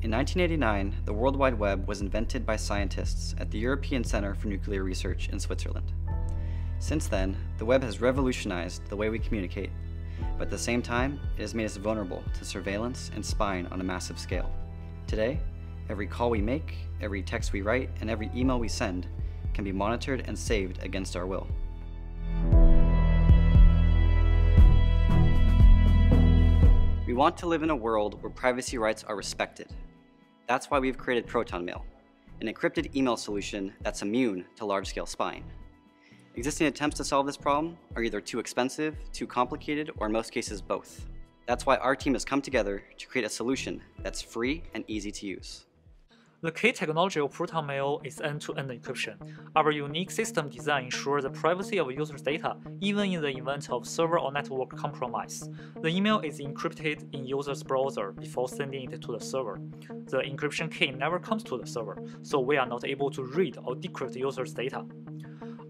In 1989, the World Wide Web was invented by scientists at the European Center for Nuclear Research in Switzerland. Since then, the web has revolutionized the way we communicate, but at the same time, it has made us vulnerable to surveillance and spying on a massive scale. Today, every call we make, every text we write, and every email we send can be monitored and saved against our will. We want to live in a world where privacy rights are respected. That's why we've created Proton Mail, an encrypted email solution that's immune to large-scale spying. Existing attempts to solve this problem are either too expensive, too complicated, or in most cases both. That's why our team has come together to create a solution that's free and easy to use. The key technology of ProtonMail is end-to-end -end encryption. Our unique system design ensures the privacy of users' data, even in the event of server or network compromise. The email is encrypted in user's browser before sending it to the server. The encryption key never comes to the server, so we are not able to read or decrypt users' data.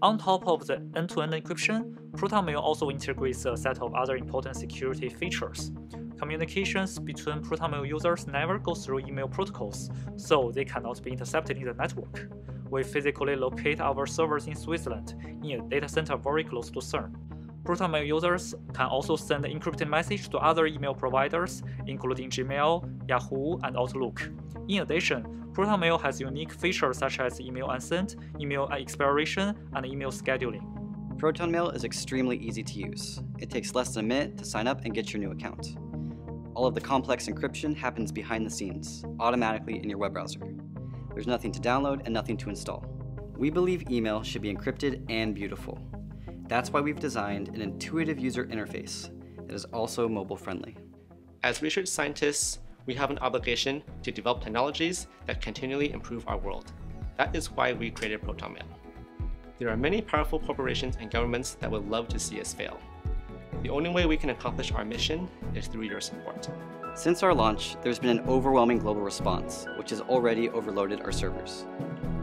On top of the end-to-end -end encryption, ProtonMail also integrates a set of other important security features. Communications between Proton users never go through email protocols, so they cannot be intercepted in the network. We physically locate our servers in Switzerland, in a data center very close to CERN. Proton Mail users can also send encrypted message to other email providers, including Gmail, Yahoo, and Outlook. In addition, Proton Mail has unique features such as email unsent, email expiration, and email scheduling. Proton Mail is extremely easy to use. It takes less than a minute to sign up and get your new account. All of the complex encryption happens behind the scenes, automatically in your web browser. There's nothing to download and nothing to install. We believe email should be encrypted and beautiful. That's why we've designed an intuitive user interface that is also mobile friendly. As research scientists, we have an obligation to develop technologies that continually improve our world. That is why we created Proton Mail. There are many powerful corporations and governments that would love to see us fail. The only way we can accomplish our mission is through your support. Since our launch, there's been an overwhelming global response, which has already overloaded our servers.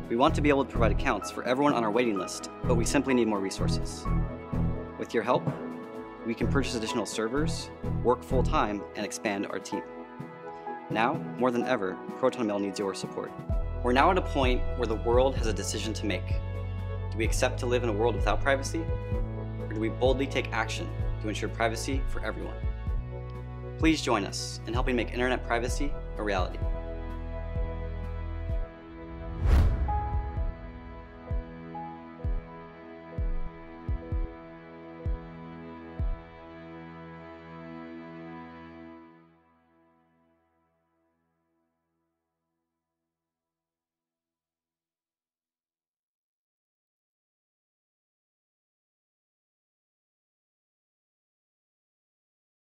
We want to be able to provide accounts for everyone on our waiting list, but we simply need more resources. With your help, we can purchase additional servers, work full-time, and expand our team. Now, more than ever, Proton Mail needs your support. We're now at a point where the world has a decision to make. Do we accept to live in a world without privacy? Or do we boldly take action to ensure privacy for everyone. Please join us in helping make internet privacy a reality.